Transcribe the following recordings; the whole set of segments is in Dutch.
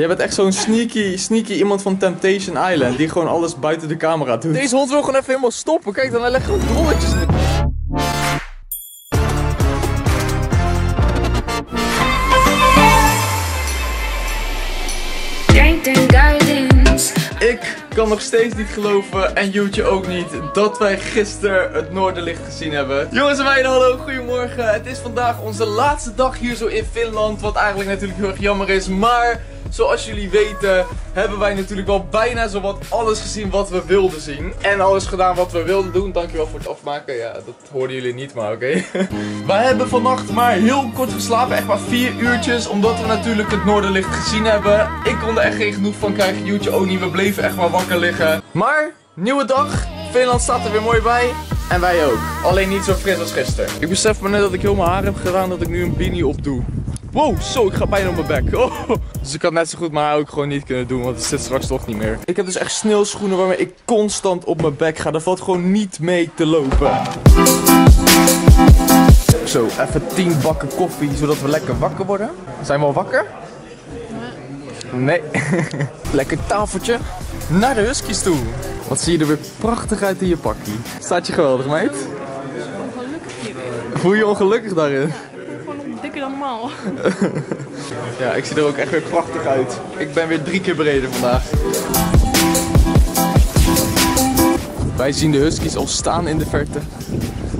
Jij bent echt zo'n sneaky, sneaky iemand van Temptation Island. Die gewoon alles buiten de camera doet. Deze hond wil gewoon even helemaal stoppen. Kijk dan, hij legt gewoon drolletjes gardens. Ik kan nog steeds niet geloven, en Joetje ook niet, dat wij gisteren het Noorderlicht gezien hebben. Jongens en meiden, hallo, goedemorgen. Het is vandaag onze laatste dag hier zo in Finland, wat eigenlijk natuurlijk heel erg jammer is. Maar, zoals jullie weten, hebben wij natuurlijk wel bijna zowat alles gezien wat we wilden zien. En alles gedaan wat we wilden doen. Dankjewel voor het afmaken. Ja, dat hoorden jullie niet, maar oké. wij hebben vannacht maar heel kort geslapen, echt maar vier uurtjes, omdat we natuurlijk het Noorderlicht gezien hebben. Ik kon er echt geen genoeg van krijgen, Joetje ook niet. We bleven echt maar wakker liggen. Maar, nieuwe dag. Finland staat er weer mooi bij. En wij ook. Alleen niet zo fris als gisteren. Ik besef me net dat ik heel mijn haar heb gedaan dat ik nu een beanie op doe. Wow, zo, ik ga bijna op mijn bek. Oh. Dus ik had net zo goed mijn haar ook gewoon niet kunnen doen, want het zit straks toch niet meer. Ik heb dus echt sneeuwschoenen waarmee ik constant op mijn bek ga. Daar valt gewoon niet mee te lopen. Zo, even 10 bakken koffie, zodat we lekker wakker worden. Zijn we al wakker? Nee. lekker tafeltje naar de huskies toe. Wat zie je er weer prachtig uit in je pakkie. Staat je geweldig, meid? Voel je je ongelukkig daarin? Ja, ik zie er ook echt weer prachtig uit. Ik ben weer drie keer breder vandaag. Wij zien de huskies al staan in de verte.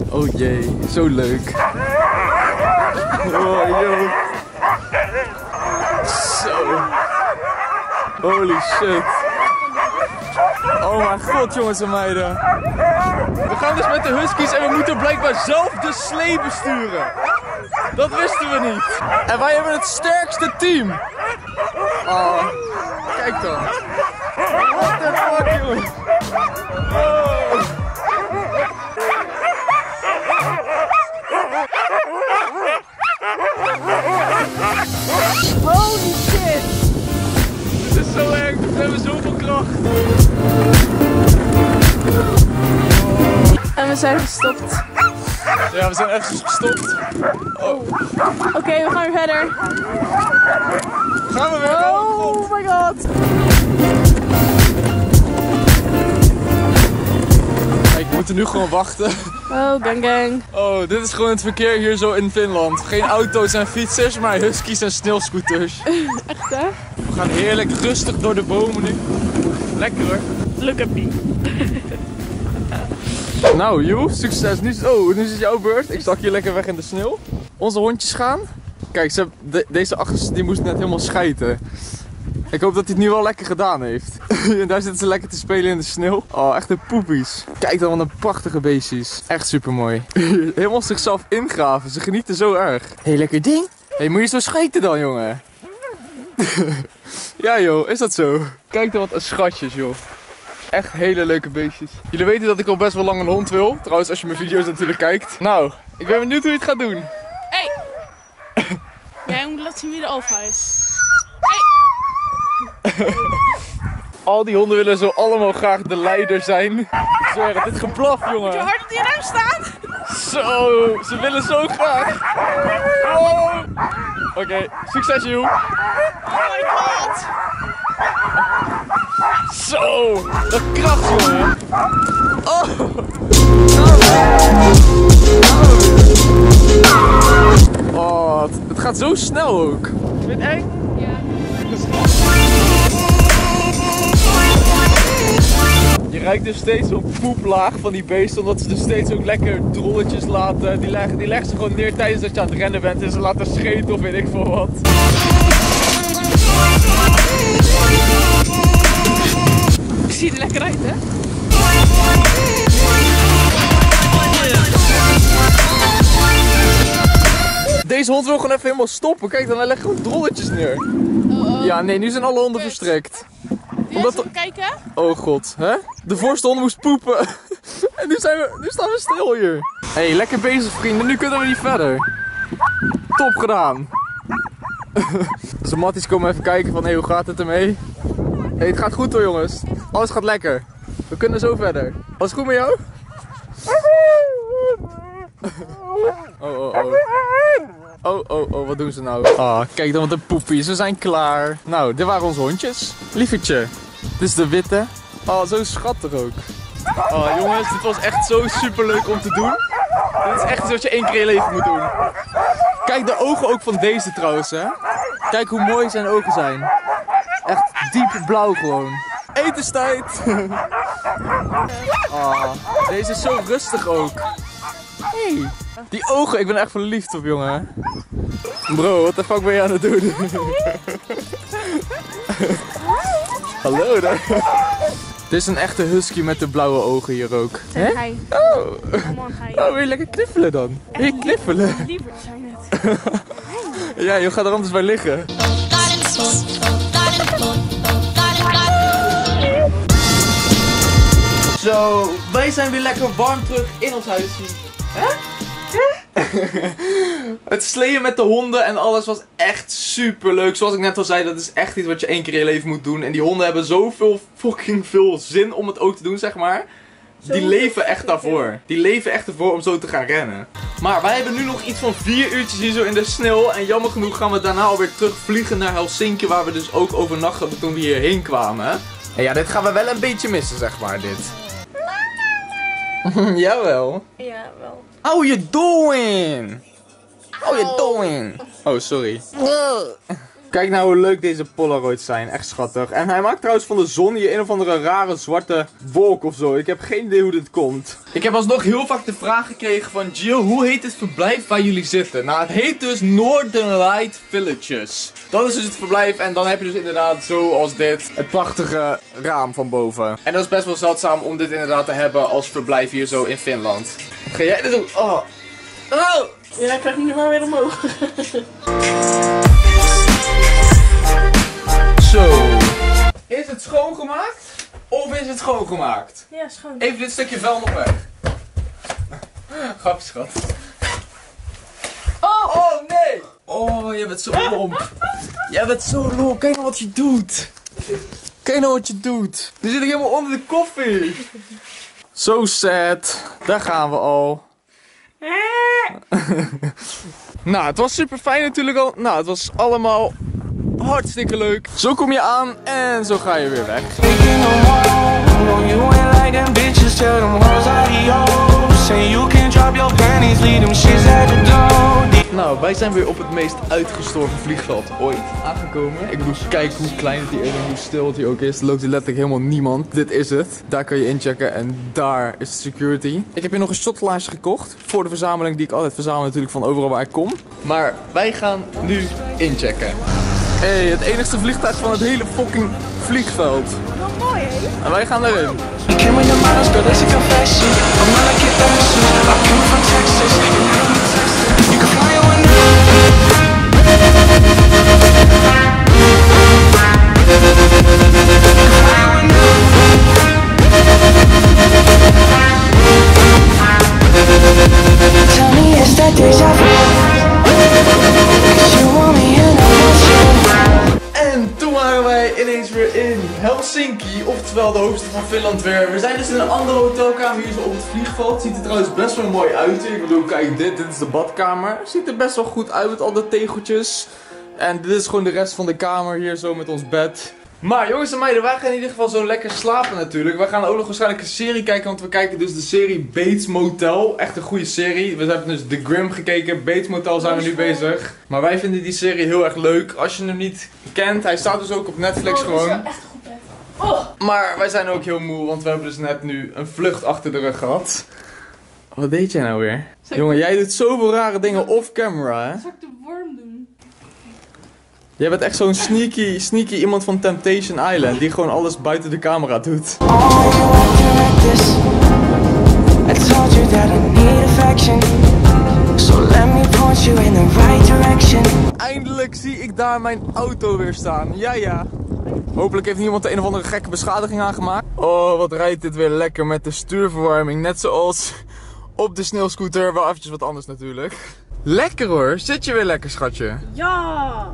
Oh jee, zo leuk. Oh, yo. Zo. Holy shit. Oh mijn god, jongens en meiden. We gaan dus met de huskies en we moeten blijkbaar zelf de slee besturen. Dat wisten we niet. En wij hebben het sterkste team. Oh, kijk dan. What the fuck, jongen. Oh. Holy shit! Dit is zo erg. We hebben zoveel kracht. En we zijn gestopt. Ja, we zijn even gestopt. Oké, we gaan weer verder. Gaan we weer? Oh my god. Ik moet er nu gewoon wachten. Oh, gang gang. Oh, dit is gewoon het verkeer hier zo in Finland. Geen auto's en fietsers, maar huskies en sneeuwscooters. Echt hè? We gaan heerlijk rustig door de bomen nu. Lekker hoor. Look at me. Nou, joh, succes. Nu is, oh, nu is het jouw beurt. Ik stak je lekker weg in de sneeuw. Onze hondjes gaan. Kijk, ze, deze achterste die moest net helemaal schijten. Ik hoop dat hij het nu wel lekker gedaan heeft. en daar zitten ze lekker te spelen in de sneeuw. Oh, echt een poepies. Kijk dan, wat een prachtige beestjes. Echt super mooi. helemaal zichzelf ingraven. Ze genieten zo erg. Hé, hey, lekker ding. Hey, moet je zo schijten dan, jongen? ja, joh, is dat zo? Kijk dan wat een schatjes, joh. Echt hele leuke beestjes. Jullie weten dat ik al best wel lang een hond wil. Trouwens, als je mijn video's natuurlijk kijkt. Nou, ik ben benieuwd hoe je het gaat doen. Hey! Jij moet laten zien wie de alfa is. Al die honden willen zo allemaal graag de leider zijn. Ik zweer het, dit geblaf, Hoe jongen. hard dat hij in hem staat? Zo, ze willen zo graag. Oh. Oké, succes, joh. Oh my god. Zo, dat kracht, jongen. Oh. Oh, het, het gaat zo snel ook. Vind je het eng? Ja. Je ruikt dus steeds zo'n poeplaag van die beesten, omdat ze dus steeds ook lekker drolletjes laten. Die leggen, die leggen ze gewoon neer tijdens dat je aan het rennen bent en ze laten scheten of weet ik veel wat. Deze hond wil gewoon even helemaal stoppen. Kijk dan, hij legt gewoon drolletjes neer. Oh, Ja, nee, nu zijn alle honden Kut. verstrekt. Omdat- kijken? Oh god, hè? De voorste hond moest poepen. en nu, zijn we, nu staan we stil hier. Hé, hey, lekker bezig vrienden, nu kunnen we niet verder. Top gedaan. dus de matties komen even kijken van, hé, hoe gaat het ermee? Hé, hey, het gaat goed hoor jongens. Alles gaat lekker. We kunnen zo verder. Alles goed met jou? Oh, oh, oh. Wat doen ze nou? Ah, kijk dan wat een poepie. Ze zijn klaar. Nou, dit waren onze hondjes. Lievertje, dit is de witte. Oh, zo schattig ook. Oh, jongens, dit was echt zo super leuk om te doen. Dit is echt iets wat je één keer in je leven moet doen. Kijk de ogen ook van deze trouwens, hè. Kijk hoe mooi zijn ogen zijn. Echt diep blauw gewoon. Etenstijd. Oh, deze is zo rustig ook. Hey. Die ogen, ik ben echt verliefd op jongen. Bro, wat de fuck ben je aan het doen? Hallo daar. Dit is een echte husky met de blauwe ogen hier ook. Hij. Oh. Oh, wil je lekker kniffelen dan? Wil je kniffelen? Liever zijn het. Ja, je gaat er anders bij liggen. Zo, wij zijn weer lekker warm terug in ons huisje. Hè? Het sleeën met de honden en alles was echt super leuk. Zoals ik net al zei, dat is echt iets wat je één keer in je leven moet doen. En die honden hebben zoveel fucking veel zin om het ook te doen, zeg maar. Die leven echt daarvoor. Die leven echt ervoor om zo te gaan rennen. Maar wij hebben nu nog iets van vier uurtjes hier zo in de sneeuw. En jammer genoeg gaan we daarna alweer terugvliegen naar Helsinki. Waar we dus ook overnacht hebben toen we hierheen kwamen. En ja, dit gaan we wel een beetje missen, zeg maar, dit. Jawel. Ja, wel. How you doing? How you doing? Oh, sorry. Kijk nou hoe leuk deze Polaroids zijn. Echt schattig. En hij maakt trouwens van de zon hier een of andere rare zwarte wolk of zo. Ik heb geen idee hoe dit komt. Ik heb alsnog heel vaak de vraag gekregen van Jill, hoe heet het verblijf waar jullie zitten? Nou, het heet dus Northern Light Villages. Dat is dus het verblijf en dan heb je dus inderdaad zoals dit het prachtige raam van boven. En dat is best wel zeldzaam om dit inderdaad te hebben als verblijf hier zo in Finland. Ga jij dit doen? Oh. Oh. Ja, ik krijg hem nu maar weer omhoog. Zo. Is het schoongemaakt? Of is het schoongemaakt? Ja, schoon. Even dit stukje vuil nog weg. Grapje, schat. Oh! Oh, nee! Oh, jij bent zo lomp. Jij bent zo lomp. Kijk nou wat je doet. Kijk nou wat je doet. Nu zit ik helemaal onder de koffie. Zo sad. Daar gaan we al. nou, het was super fijn natuurlijk al. Nou, het was allemaal hartstikke leuk. Zo kom je aan en zo ga je weer weg. You ain't like them bitches, tell them hoes adios. Say you can drop your panties, leave them shits at the door. Nou, wij zijn weer op het meest uitgestorven vliegveld ooit aangekomen. Ik bedoel, kijk hoe klein het hier is en hoe stil het hier ook is. Er loopt hier letterlijk helemaal niemand. Dit is het. Daar kan je inchecken en daar is de security. Ik heb hier nog een shotglaasje gekocht. Voor de verzameling die ik altijd verzamel natuurlijk van overal waar ik kom. Maar wij gaan nu inchecken. hey, het enigste vliegtuig van het hele fucking vliegveld. Wat mooi, hè? En wij gaan erin. Came your girl, that's a confession. I'm. I came from Texas. Ineens weer in Helsinki, oftewel de hoofdstad van Finland weer. We zijn dus in een andere hotelkamer hier zo op het vliegveld. Ziet er trouwens best wel mooi uit. Ik bedoel, kijk dit, dit is de badkamer. Ziet er best wel goed uit met al de tegeltjes. En dit is gewoon de rest van de kamer hier zo met ons bed. Maar jongens en meiden, wij gaan in ieder geval zo lekker slapen natuurlijk. We gaan ook nog waarschijnlijk een serie kijken, want we kijken dus de serie Bates Motel. Echt een goede serie. We hebben dus The Grim gekeken, Bates Motel zijn we nu bezig. Maar wij vinden die serie heel erg leuk. Als je hem niet kent, hij staat dus ook op Netflix Oh, is gewoon. wel echt goed, hè? Oh! Maar wij zijn ook heel moe, want we hebben dus net nu een vlucht achter de rug gehad. Wat deed jij nou weer? Jongen, jij doet zoveel rare dingen off camera, hè? Zal ik de worm doen? Jij bent echt zo'n sneaky, sneaky iemand van Temptation Island, die gewoon alles buiten de camera doet. You acting like this. I told you that I need affection. So let me point you in the right direction. Eindelijk zie ik daar mijn auto weer staan. Ja, ja. Hopelijk heeft niemand er een of andere gekke beschadiging aangemaakt. Oh, wat rijdt dit weer lekker met de stuurverwarming. Net zoals op de sneeuwscooter. Wel eventjes wat anders natuurlijk. Lekker hoor. Zit je weer lekker, schatje? Ja!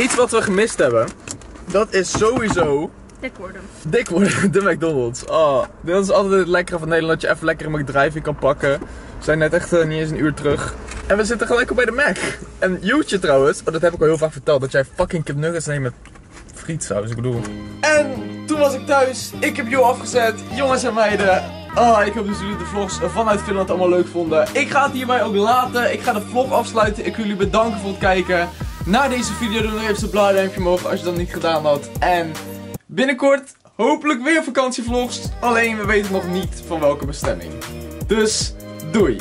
Iets wat we gemist hebben. Dat is sowieso Dik worden. dik worden. De McDonald's. Oh, dit is altijd het lekkere van Nederland. Dat je even lekker een McDrive kan pakken. We zijn net echt eh, niet eens een uur terug. En we zitten gelijk op bij de Mac. En Joetje trouwens, oh, dat heb ik al heel vaak verteld, dat jij fucking kipnuggets neemt met frietsaus, ik bedoel. En toen was ik thuis, ik heb jou afgezet, jongens en meiden. Oh, ik hoop dat jullie de vlogs vanuit Finland allemaal leuk vonden. Ik ga het hierbij ook laten. Ik ga de vlog afsluiten. Ik wil jullie bedanken voor het kijken. Na deze video doe even een blauw duimpje omhoog als je dat niet gedaan had. En binnenkort hopelijk weer vakantievlogs. Alleen we weten nog niet van welke bestemming. Dus doei!